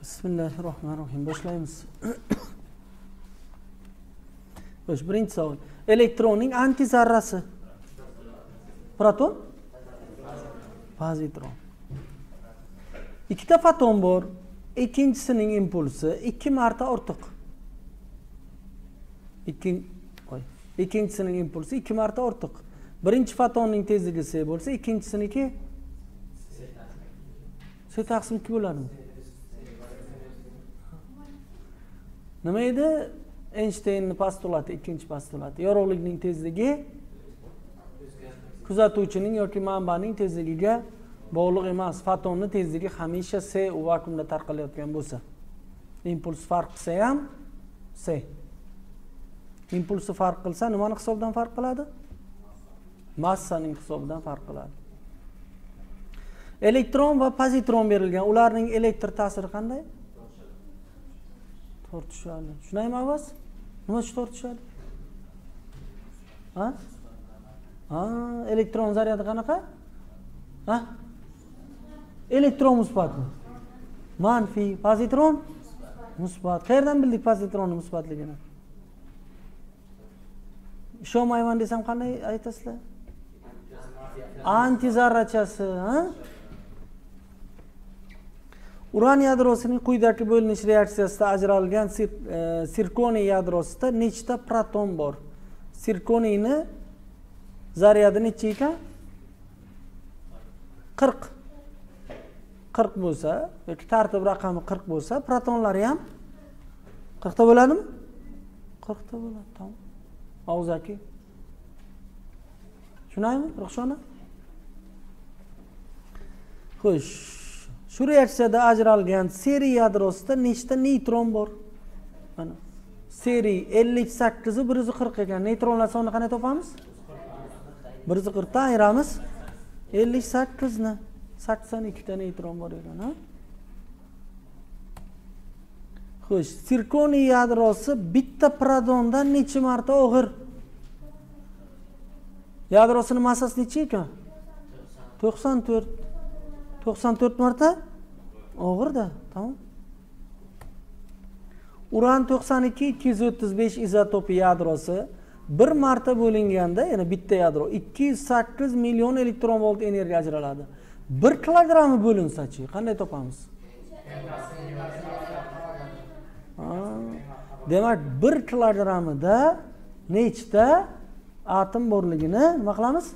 bismillahi rohmanir rohim boshlaymiz. Xo'sh birinchi savol. Elektronning antizarrasi. Proton? Pozitron. Ikkita foton bor. Ikkinchisining impulsi ikki marta ortiq. Ikkinchisining impulsi ikki marta ortiq. Birinchi fotonning tezligi c bo'lsa ikkinchisiniki c taqsim ikki bo'ladimi? Nima edi? Eynshteynni postulati ikkinchi postulati. Yorug'likning tezligi kuzatuvchining yoki manbaning tezligiga bog'liq emas. Fotonni tezligi hamisha c u vakuumda tarqalayotgan bo'lsa. Impuls farq qilsa ham c. Impulsi farq qilsa nimani hisobidan farq qiladi? Massaning hisobidan farq qiladi. Elektron va pozitron berilgan. Ularning elektr ta'siri qanday? Tortishadi. Shundaymi avaz? Nima uchun tortishadi? A ha elektron zaryadi qanaqa? Ha? Elektron musbatmi manfiy pozitron musbat. Qayerdan bildik pozitronni musbatligini? Ishonmayman desam qanday aytasizlar? Antizarrachasi ha? Uran yadrosining quyidagi bo'linish reaksiyasida ajralgan e, sirkoniy yadrosida nechta proton bor? Sirkoniyni zaryadi necha ekan? Qirq. Qirq bo'lsa yoki tartib raqami qirq bo'lsa protonlari ham qirqta bo'ladimi? Qirqta bo'ladi tamom. Og'zaki tushunaymi ruxshona? Xo'sh. Shu reaksiyada ajralgan seriy yadrosida nechta neytron bor? Mana seriy ellik sakkizu bir yuz qirq ekan. Neytronlar sonini qanday topamiz? Bir yuz qirqdan ayiramiz ellik sakkizni. sakson ikkita neytron bor ekan xo'sh sirkoniy yadrosi bitta protondan necha marta og'ir? Yadrosini massasi necha ekan? to'qson to'rt. To'qson to'rt marta? Og'irda tamom. Uran to'qson ikki ikki yuz o'ttiz besh izotopi yadrosi bir marta bo'linganda ya'ni bitta yadro ikki yuz sakkiz million elektron volt energiya ajraladi. Bir kilogrammi bo'linsachi qanday topamiz? Demak bir kilogrammida nechta atom borligini nima qilamiz?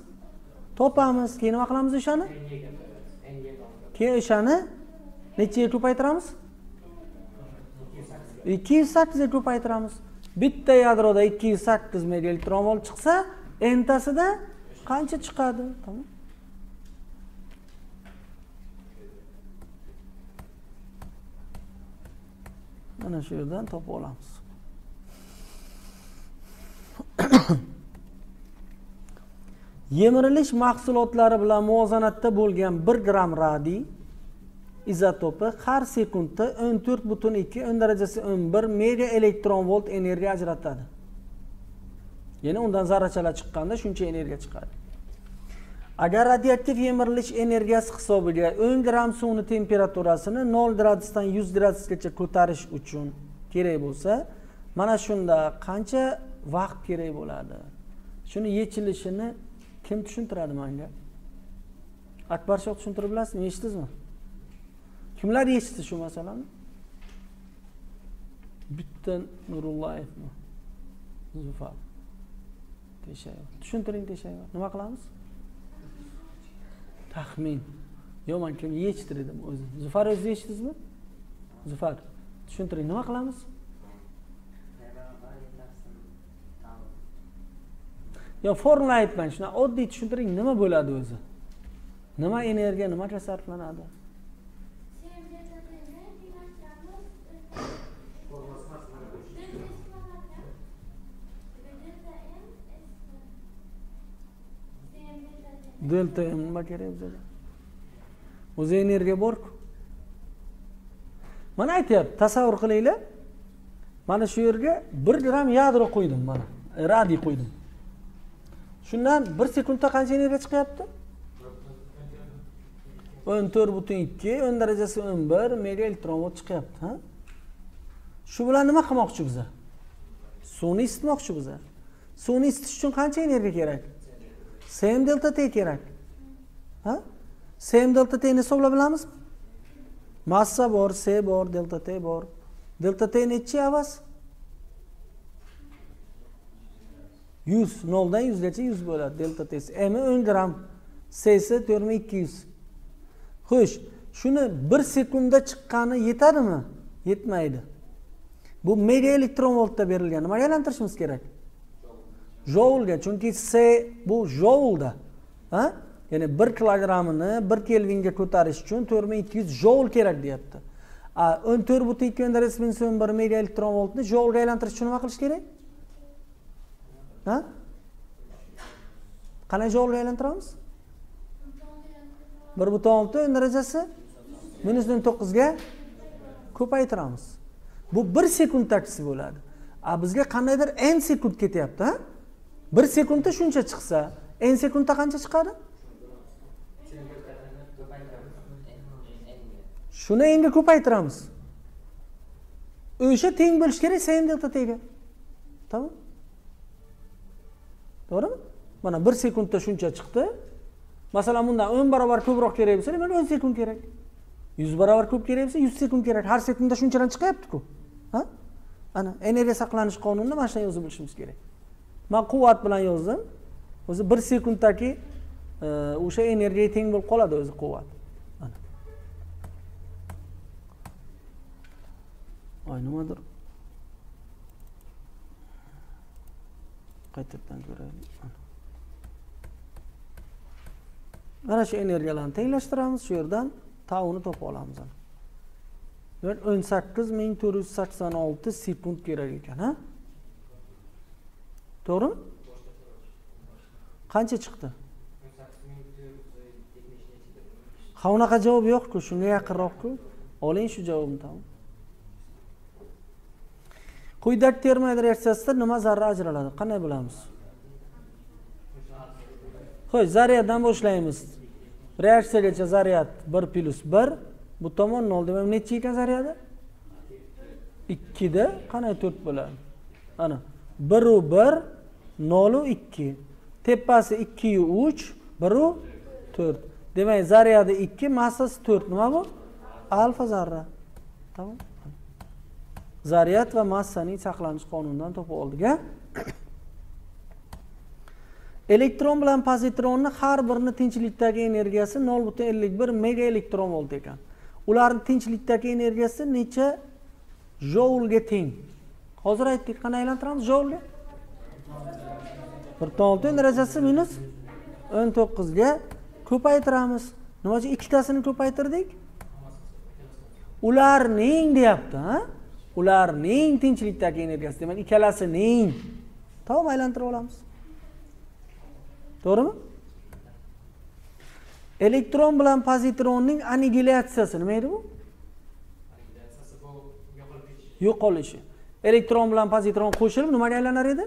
Topamiz. Keyin nima qilamiz o'shani? Keyin o'shani nechaga ko'paytiramiz ikki yuz sakkizga ko'paytiramiz bitta yadroda ikki yuz elektron volt chiqsa entasida qancha chiqadi? Tamom mana shu yerdan topib olamiz. Yemirilish mahsulotlari bilan muvozanatda bo'lgan bir gramm radiy izotopi har sekundda o'n to'rt butun ikki o'n darajasi o'n bir mega elektron volt energiya ajratadi. Ya'ni undan zarrachalar chiqqanda shuncha energiya chiqadi. Agar radioaktiv yemirilish energiyasi hisobiga o'n gramm suvni temperaturasini nol gradusdan yuz gradusgacha ko'tarish uchun kerak bo'lsa mana shunda qancha vaqt kerak bo'ladi? Shuni yechilishini kim tushuntiradi manga? Akbar shoh tushuntirib bilasizmi? Eshitdingizmi kimlar eshitdi shu masalani? Bitta nurullayevmi zufar teshayev. Tushuntiring teshayev. Nima qilamiz? Taxmin. Yo'q man kim yechdi dedim o'zi. Zufar o'zi eshitdingizmi zufar tushuntiring. Nima qilamiz? Yo formula aytmang. Shunaqa oddiy tushuntiring. Nima bo'ladi o'zi? Nima energiya nimaga sarflanadi delta m nima kerak bizga o'zi energiya borku. Mana aytyapti tasavvur qilinglar. Mana shu yerga bir gramm yadro qo'ydim mana radiy qo'ydim. Shundan bir sekundda qancha energiya chiqyapti? o'n to'rt butun ikki o'n darajasi o'n bir mega elektron volt chiqyapti ha? Shu bilan nima qilmoqchi biza? Suvni isitmoqchi biza. Suvni isitish uchun qancha energiya kerak? Sm delta t kerak ha? Sm delta tni hisoblab bilamizmi massa bor c bor delta t bor. Delta t nechi avaz yuz noldan yuzgacha yuz bo'ladi delta t mi o'n gramm csi to'rt ming ikki yuz xo'sh shuni bir sekundda chiqqani yetadimi yetmaydi bu mega elektron voltda berilgan nimaga aylantirishimiz kerak joulga chunki c bu jovulda ya'ni bir kilogrammini bir kelvinga ko'tarish uchun to'rt ming ikki yuz joul kerak deyapti. O'n to'rt butun ikki yuz darajasi minus o'n bir mega elektron voltni joulga aylantirish uchun nima qilish kerak? Ha? Qanday joulga aylantiramiz? Bir butun olti o'n darajasi? Minus o'n to'qqizga ko'paytiramiz. Bu bir sekunddagiisi bo'ladi. A bizga qandaydir n sekund ketyapti a bir sekundda shuncha chiqsa n sekundda qancha chiqadi? Shuni enga ko'paytiramiz. O'sha teng bo'lishi kerak sen delta tga tamom to'g'rimi? Mana bir sekundda shuncha chiqdi. Masalan bundan o'n barobar ko'proq kerak bo'lsa demak o'n sekund kerak. Yuz barobar ko'p kerak bo'lsa yuz sekund kerak. Har sekundda shunchadan chiqyaptiku ha? Ana energiya saqlanish qonunini mana shunday yozib bilishimiz kerak. Man quvvat bilan yozdim. O'zi bir sekunddagi e, o'sha energiyaga teng bo'lib qoladi o'zi quvvat. Oy nimadir? Qaytadan ko'raylik. Mana shu energiyalarni tenglashtiramiz shu yerdan tauni topib olamiz demak o'n sakkiz ming to'rt yuz sakson olti sekund kerak ekan ha? To'g'rimi? Qancha chiqdi? Ha unaqa javob yo'qku shunga yaqinroqku. Oling shu javobni tamom. Quyidagi termoid reaksiyasida nima zarra ajraladi? Qanday bilamiz? Xo'sh zaryaddan boshlaymiz. Reaksiyagacha zaryad bir plyus bir bu tomon nol demak nechi ekan zaryadi ikkida. Qanday to'rt bo'ladi? Ana. Biru bir nolu ikki. Tepasi ikkiyu uch biru to'rt. Demak zaryadi ikki massasi to'rt. Nima bu? Alfa zarra. Tamom zaryad va massaning saqlanish qonunidan topib oldik a elektron bilan pozitronni har birini tinchlikdagi energiyasi nol butun ellik bir mega elektron volt ekan. Ularni tinchlikdagi energiyasi necha joulga teng? Hozir aytdik qanday aylantiramiz joulga bir butun olti darajasi minus o'n to'qqizga ko'paytiramiz. Nima uchun? Ikkitasini ko'paytirdik. Ularning deyapti ularning tinchlikdagi energiyasi demak ikkalasining tamom aylantirib olamiz. To'g'rimi? Elektron bilan pozitronning annigilyatsiyasi nima edi bu? Yo'qolishi elektron bilan pozitron qo'shilib nimaga aylanar edi?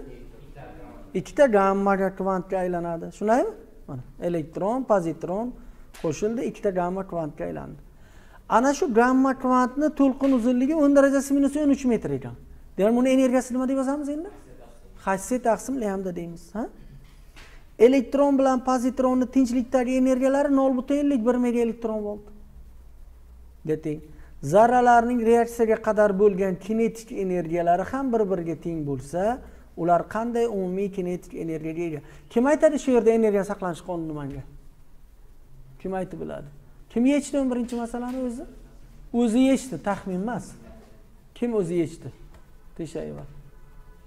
Ikkita gamma kvantga aylanadi. Shundaymi? Mana elektron pozitron qo'shildi ikkita gamma kvantga aylandi. Ana shu gamma kvantni to'lqin uzunligi o'n darajasi minus o'n uch metr ekan. Demak buni energiyasi nima deb yozamiz endi? Hc taqsim lambda deymiz ha? Elektron bilan pozitronni tinchlikdagi energiyalari nol butun ellik bir mega elektron volt. Teng zarralarning reaksiyaga qadar bo'lgan kinetik energiyalari ham bir biriga teng bo'lsa ular qanday umumiy kinetik energiyaga ega? Kim aytadi shu yerda energiya saqlanish qonuni manga kim aytib biladi? Kim yechdi o'n birinchi masalani o'zi? O'zi yechdi taxmin emas. Kim o'zi yechdi? Teshayeva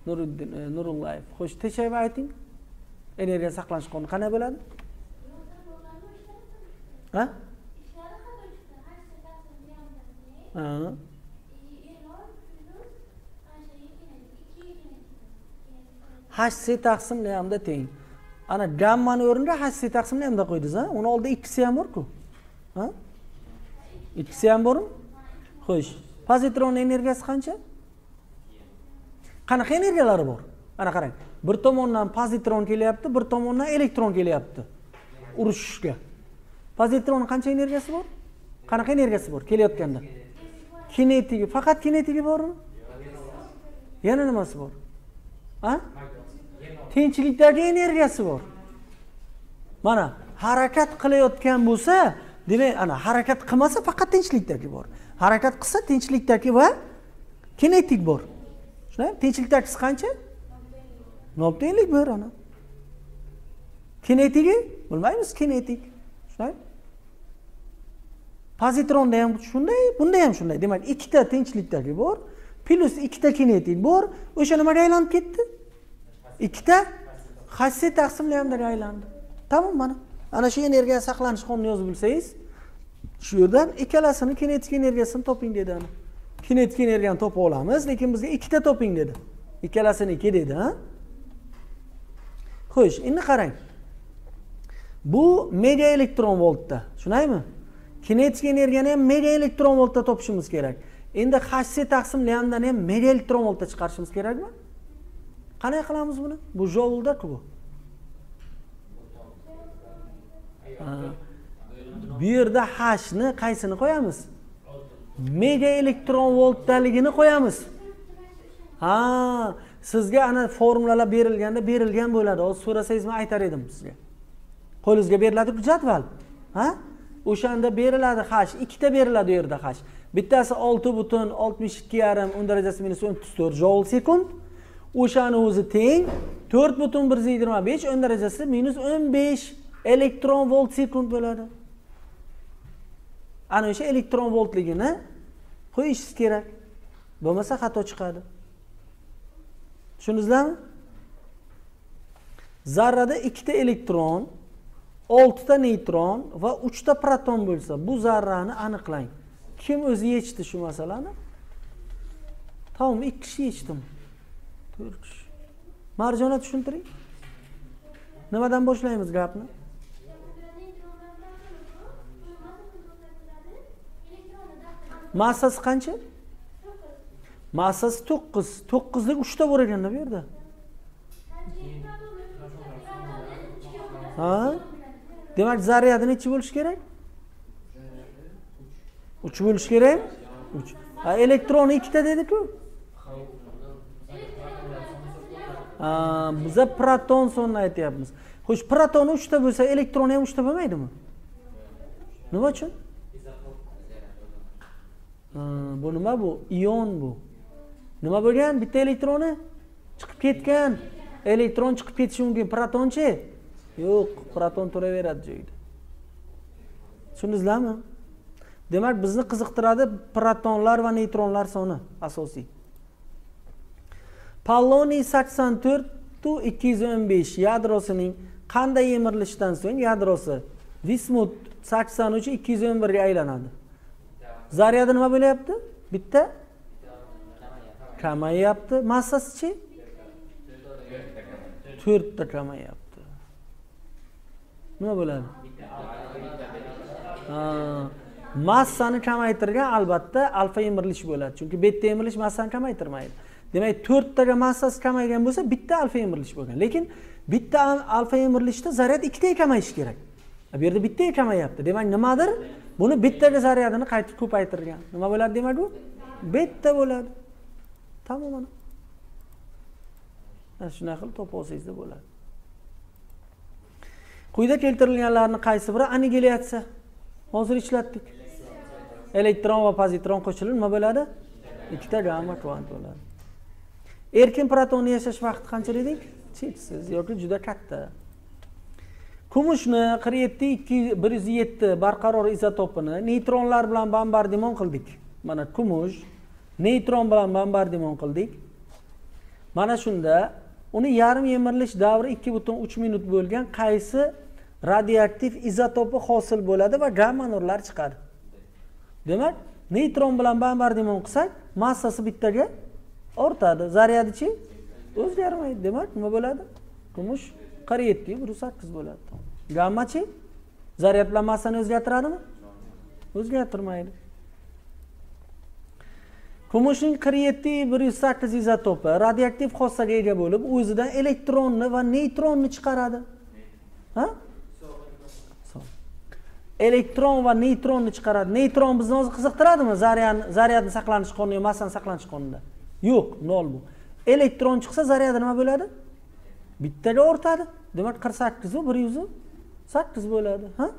nuriddin e, nurullayev xo'sh teshayeva ayting. Energiya saqlanish qonuni qanday bo'ladi? Ha? Hc taqsim hamda teng? Ana gammani o'rniga hasi taqsim hamda qo'ydingiz a uni oldida ikkisi ham borku. Ha? Ikkisi ham bormi? Xo'sh pozitron energiyasi qancha? Qanaqa energiyalari bor? Ana qarang bir tomondan pozitron kelyapti bir tomondan elektron kelyapti. Urushishga. Pozitronni qancha energiyasi bor? Qanaqa energiyasi bor? Kelayotganda. Kinetigi faqat kinetigi bormi? Yana nimasi bor? A tinchlikdagi energiyasi bor. Mana harakat qilayotgan bo'lsa demak ana harakat qilmasa faqat tinchlikdagi bor. Harakat qilsa tinchlikdagi va kinetik bor. Shunday tinchlikdagisi qancha? Nol tenglik bir ana. Kinetigi bilmaymiz kinetik. Shunday pozitronda ham shunday bunda ham shunday. Demak ikkita tinchlikdagi bor plyus ikkita kinetik bor. O'sha nimaga aylanib ketdi? Ikkita hasse taqsim aylandi tamom mana. Ana shu energiya saqlanish qonunini yozib bilsangiz shu yerdan ikkalasini kinetik energiyasini toping dedi ana. Kinetik energiyani topa olamiz lekin bizga ikkita toping dedi. Ikkalasini dedi ha? Xo'sh endi qarang. Bu mega elektron voltda. Tushunaymi? Kinetik energiyani ham mega elektron voltda topishimiz kerak. Endi hc taqsim ham mega elektron voltda chiqarishimiz kerakmi? Qanday qilamiz buni? Bu jouldaku bu. Bu yerda hni qaysini qo'yamiz? Mega elektron voltdaligini qo'yamiz. Ha. Sizga ana formulalar berilganda berilgan bo'ladi. Hozir so'rasangiz man aytar edim sizga. Qo'lingizga beriladiku jadval ha? O'shanda beriladi h ikkita beriladi u yerda h bittasi olti butun oltmish ikki yarim o'n darajasi minus o'ttiz to'rt joul sekund. O'shani o'zi teng to'rt butun bir yuz yigirma besh o'n darajasi minus o'n besh elektron volt sekund bo'ladi. Ana o'sha elektron voltligini qo'yishingiz kerak. Bo'lmasa xato chiqadi. Tushundingizlarmi? Zarrada ikkita elektron oltita neytron va uchta proton bo'lsa bu zarrani aniqlang. Kim o'zi yechdi shu masalani? Tamom ikki kishi yechdimi to'rt kishi. Marjona tushuntiring. Nimadan boshlaymiz gapni? Massasi qancha? Massasi to'qqiz. To'qqizlik uchta bor ekanda bu yerda. Ha? Demak zaryadi nechi bo'lishi kerak? Uch bo'lishi kerak? Uch. Elektron ikkita dediku? Biza proton sonini aytyapmiz. Xo'sh protoni uchta bo'lsa elektron ham uchta bo'lmaydimi? Nima uchun? Bu nima bu? Ion bu. Nima bo'lgan? Bitta elektroni chiqib ketgan. Elektron chiqib ketishi mumkin. Protonchi? Yo'q proton turaveradi joyida. Tushundingizlarmi demak bizni qiziqtiradi protonlar va neytronlar soni asosiy. Palloniy sakson to'rtu ikki yuz o'n besh yadrosining qanday yemirilishidan so'ng yadrosi vismut sakson uch ikki yuz o'n birga aylanadi. Zaryadi nima bo'lyapti? Bitta? Kamayyapti massasichi to'rtta kamayyapti nima bo'ladi? Massani kamaytirgan albatta alfa emirilish bo'ladi. Chunki beta emirilish massani kamaytirmaydi. Demak to'rttaga massasi kamaygan bo'lsa bitta alfa emirilish bo'lgan. Lekin bitta alfa emirilishda zaryad ikkitaga kamayishi kerak. Bu yerda bittaga kamayapti. Demak nimadir buni bittaga zaryadini qaytib ko'paytirgan. Nima bo'ladi demak u? Betta bo'ladi. Tamom mana shunaqa qilib topib olsangizda bo'ladi. Quyida keltirilganlarni qaysi biri annigilyasiya hozir ishlatdik. Elektron va pozitron qo'shilib nima bo'ladi? Ikkita gamma kvant bo'ladi. Erkin protonni yashash vaqti qancha dedik? Cheksiz yoki juda katta. Kumushni qirq yetti ikki bir yuz yetti barqaror izotopini neytronlar bilan bombardimon qildik. Mana kumush neytron bilan bombardimon qildik. Mana shunda uni yarim yemirilish davri ikki butun uch minut bo'lgan qaysi radioaktiv izotopi hosil bo'ladi va gamma nurlar chiqadi. Demak neytron bilan bombardimon qilsak massasi bittaga ortadi. Zaryadichi o'zgarmaydi. Demak nima bo'ladi? Kumush qirq yetti bir yuz sakkiz bo'ladi. Gammachi zaryad bilan massani o'zgartiradimi? O'zgartirmaydi. Kumushning qirq yetti bir yuz sakkiz izotopi radioaktiv xossaga ega bo'lib o'zidan elektronni va neytronni chiqaradi ha elektron va neytronni chiqaradi. Neytron bizni hozir qiziqtiradimi? Zaryani zaryadni saqlanish qonuni yo massani saqlanish qonunida? Yo'q nol bu. Elektron chiqsa zaryadi nima bo'ladi? Bittaga ortadi. Demak qirq sakkizu bir yuzu sakkiz bo'ladi ha?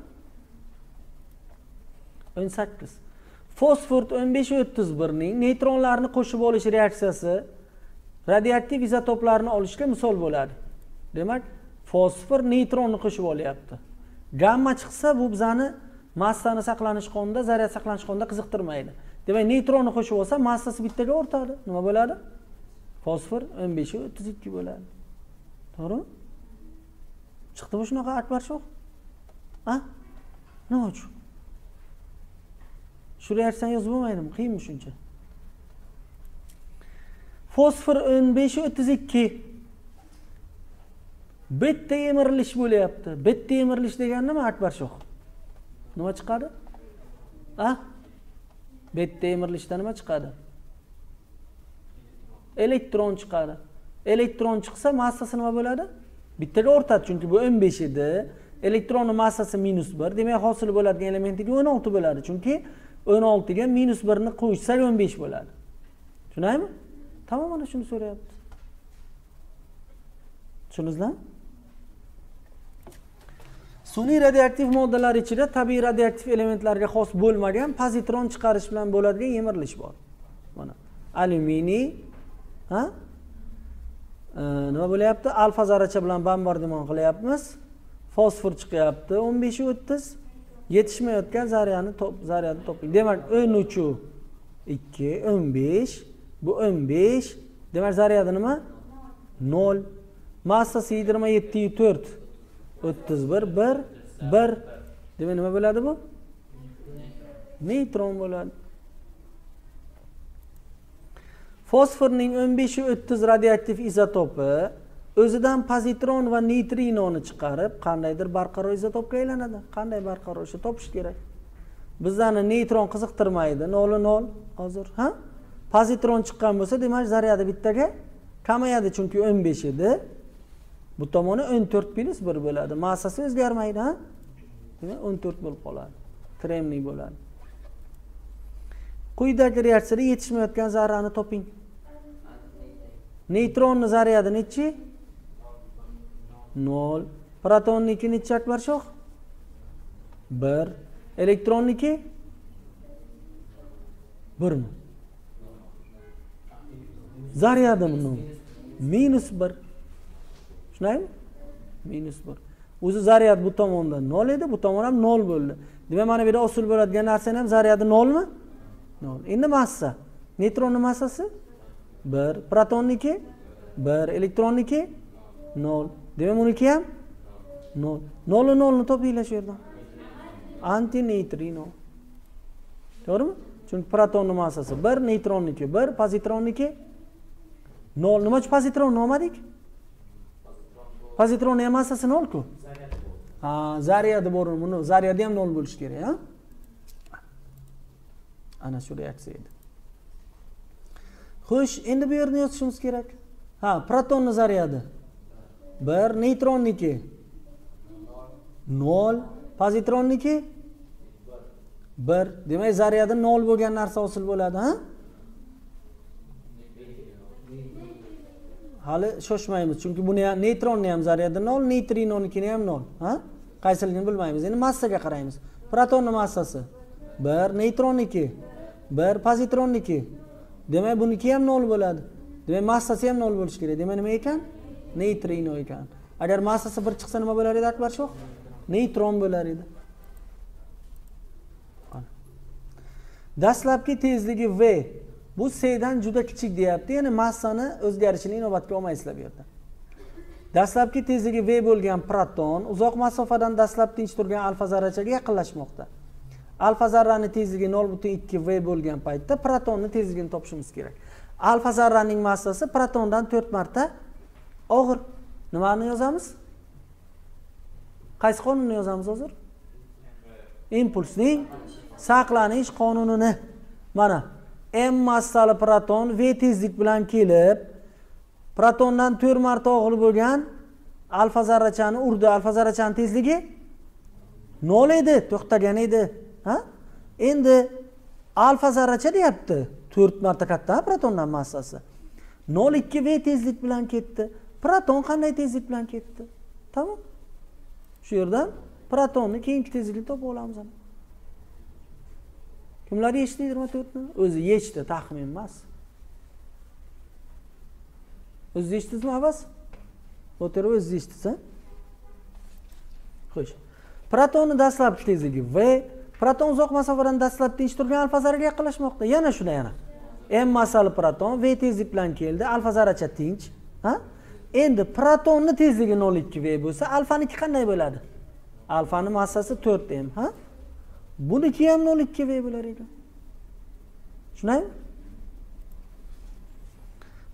O'n sakkiz. Fosfor o'n besh o'ttiz birning neytronlarni qo'shib olish reaksiyasi radioaktiv izotoplarni olishga misol bo'ladi. Demak fosfor neytronni qo'shib olyapti. Gamma chiqsa bu bizani massani saqlanish qonida zaryad saqlanish qonida qiziqtirmaydi. Demak neytronni qo'shib olsa massasi bittaga ortadi. Nima bo'ladi? Fosfor o'n besh o'ttiz ikki bo'ladi. To'g'rimi? Chiqdimi shunaqa akbar shoh? A? Nima uchun? Shuni aytsan yozib bo'lmaydimi? Qiyinmi shuncha? Fosfor o'n besh o'ttiz ikki bitta emirilish bo'lyapti. Bitta emirilish degani nima? Akbar shoh. Nima chiqadi? A? Bitta emirilishda nima chiqadi? Elektron chiqadi. Elektron chiqsa massasi nima bo'ladi? Bittaga ortadi. Chunki bu o'n besh edi. Elektronni massasi minus bir demak hosil bo'ladigan elementiga o'n olti bo'ladi. Chunki o'n oltiga minus birni qo'shsak o'n besh bo'ladi. Tushunaymi? Tamom mana shuni so'rayapti. Tushundingizlarmi sun'iy radioaktiv moddalar ichida tabiiy radioaktiv elementlarga xos bo'lmagan pozitron chiqarish bilan bo'ladigan yemirilish bor. Mana alyuminiy ha? Nima bo'lyapti? Alfa zarracha bilan bombardimon qilyapmiz. Fosfor chiqyapti o'n besh o'ttiz. Yetishmayotgan zaryani zaryadni toping. Demak o'n uchu ikki o'n besh. Bu o'n besh. Demak zaryadi nima? Nol. Massasi yigirma yettiyu to'rt. O'ttiz bir bir bir. Demak nima bo'ladi bu? Neytron bo'ladi. Fosforning o'n beshu o'ttiz radioaktiv izotopi o'zidan pozitron va neytrinoni chiqarib qandaydir barqaror izotopga aylanadi. Qanday barqaror o'sha topish kerak? Bizlarni neytron qiziqtirmaydi. Noli nol hozir ha? Pozitron chiqqan bo'lsa demak zaryadi bittaga kamayadi chunki o'n besh edi. Bu tomoni o'n to'rt plyus bir bo'ladi. Massasi o'zgarmaydi ha? Demak o'n to'rt bo'lib qoladi. Kremniy bo'ladi. Quyidagi reaksiyada yetishmayotgan zarrani toping. Neytronni zaryadi nechi? Nol. Protonniki nechi akbarshoh bir. Elektronniki birmi? Zaryadimi minus bir. Tushunaymi minus bir o'zi zaryad bu tomonda nol edi bu tomon ham nol bo'ldi demak mana bu yerda hosil bo'ladigan narsani ham zaryadi nolmi nol endi massa. Neytronni massasi bir. Protonniki bir. Elektronniki nol. Demak buniki ham nol. Nolu nolni topinglar shu yerdan antineytrino to'g'rimi chunki protonni massasi bir neytronniki bir pozitronniki nol. Nima uchun pozitron olmadik pozitronni ham massasi nolku ha zaryadi bor buni zaryadi ham nol bo'lishi kerak a ana shu reaksiya edi xo'sh endi bu yerni yozishimiz kerak. Ha protonni zaryadi bir neytronniki nol. Pozitronniki bir. Demak zaryadi nol bo'lgan narsa hosil bo'ladi ha? Hali shoshmaymiz. Chunki buni ham neytronni ham zaryadi nol neytrinonikini ham nol ha? Qaysiligini bilmaymiz. Endi massaga qaraymiz. Protonni massasi. Bir neytronniki bir pozitronniki. Demak buniki ham nol bo'ladi. Demak massasi ham nol bo'lishi kerak. Demak nima ekan? Neytrino ekan. Agar massasi bir chiqsa nima bo'lar edi akbar shoh? Neytron bo'lar edi. Dastlabki tezligi v. bu dan juda kichik deyapti ya'ni massani o'zgarishini inobatga olmaysizlar bu yerda. Dastlabki tezligi v bo'lgan proton uzoq masofadan dastlab tinch turgan alfa zarrachaga yaqinlashmoqda. Alfa zarrani tezligi nol butun ikki v bo'lgan paytda protonni tezligini topishimiz kerak. Alfa zarraning massasi protondan to'rt marta og'ir. Nimani yozamiz? Qaysi qonunni yozamiz hozir? Impulsning saqlanish qonunini. Mana m massali proton v tezlik bilan kelib protondan to'rt marta og'ir bo'lgan alfa zarrachani urdi. Alfa zarrachani tezligi nol edi to'xtagan edi ha? Endi alfa zarracha deyapti to'rt marta katta protondan massasi. Nol ikki v tezlik bilan ketdi. Proton qanday tezlik bilan ketdi? Tamom. Shu yerdan protonni keyingi tezlikni topib olamiz. Kimlar yechdi yigirma to'rtni? O'zi yechdi taxmin emas. O'ziz eshitdingizmi abbas? O'tirib o'ziz eshitdingiz xo'sh. Protonni dastlabki tezligi v proton uzoq masofadan dastlab tinch turgan alfa zarraga yaqinlashmoqda. Yana shunday yana. M massali proton v tezlik bilan keldi alfa zarracha tinch ha? Endi protonni tezligi nol ikki v bo'lsa alfaniki qanday bo'ladi? Alfani massasi to'rt m ha? Buniki ham nol ikki v bo'lar edi tushunaymi?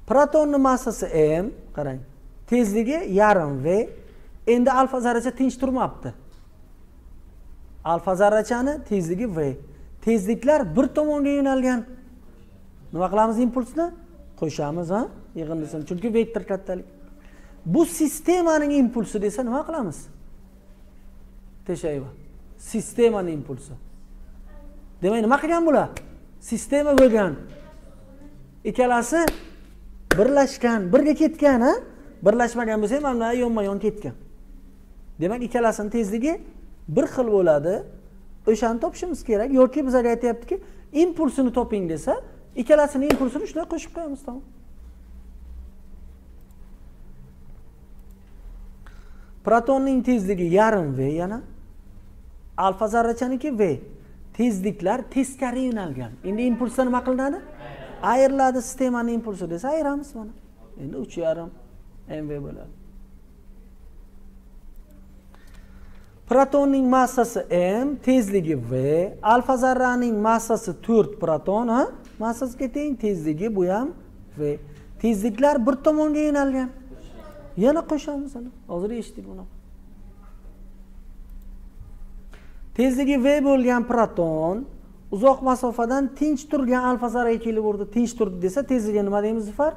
Protonni massasi m qarang tezligi yarim v. Endi alfa zarracha tinch turmabdi. Alfa zarrachani tezligi v. Tezliklar bir tomonga yo'nalgan. Nima qilamiz impulsni? Qo'shamiz a yig'indisini chunki vektor kattalik. Bu sistemaning impulsi desa nima qilamiz? Teshayva. Sistemani impulsi demak nima qilgan bular sistema bo'lgan ikkalasi birlashgan birga ketgan a birlashmagan bo'lsa ham mana yonma yon ketgan demak ikkalasini tezligi bir xil bo'ladi o'shani topishimiz kerak yoki bizlarga aytyaptiki e impulsini toping desa ikkalasini impulsini shunday qo'shib e qo'yamiz tamom protonning tezligi yarim v yana alfa zarrachaniki v. Tezliklar teskari yo'nalgan. Endi impulslar nima qilinadi? Ayriladi. Sistemani impulsi desa ayiramiz mana. Endi uch yarim mv bo'ladi. Protonning massasi m tezligi v. Alfa zarraning massasi to'rt proton ha? Massasiga teng tezligi bu ham v. Tezliklar bir tomonga yo'nalgan. Yana qo'shamiz hozir eshitdik buni tezligi v bo'lgan proton uzoq masofadan tinch turgan alfa zarraga kelib urdi. Tinch turdi desa tezligi nima deymiz zufar?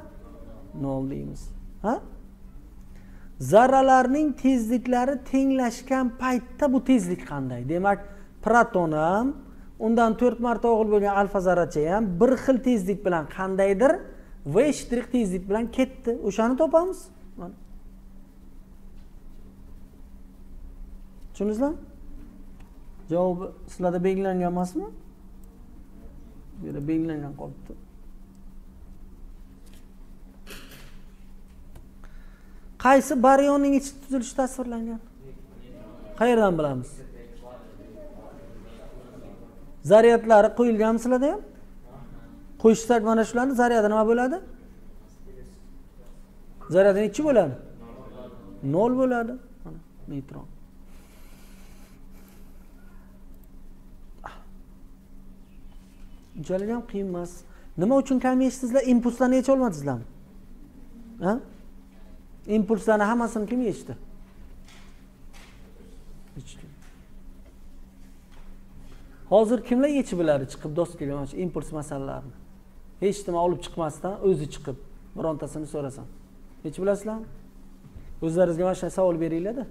Nol deymiz. Ha? Zarralarning tezliklari tenglashgan paytda bu tezlik qanday? Demak proton ham undan to'rt marta o'g'il bo'lgan alfa zarracha ham bir xil tezlik bilan qandaydir? V shtrix tezlik bilan ketdi. O'shani topamiz. Tushundingizlarmi javobi sizlarda belgilangan emasmi? Bu yerda belgilangan qolibdi. Qaysi baryonning ichki tuzilishi tasvirlangan? Qayerdan bilamiz? Zaryadlari qo'yilganmi sizlarda ham? Qo'shsak mana shularni zaryadi nima bo'ladi? Zaryadi nechi bo'ladi. Nol bo'ladi. Neytron. Unchalik ham qiyin emas nima uchun kam yeyishsizlar impulslarni yecha olmadingizlarmi impulslarni hammasini kim yechdi? Hozir kimlar yechib biladi chiqib doskaga mana shu impuls masalalarini? Hech nima olib chiqmasdan o'zi chiqib birontasini so'rasam yechib bilasizlarmi? O'zlaringizga mana shunday savol beringlarda.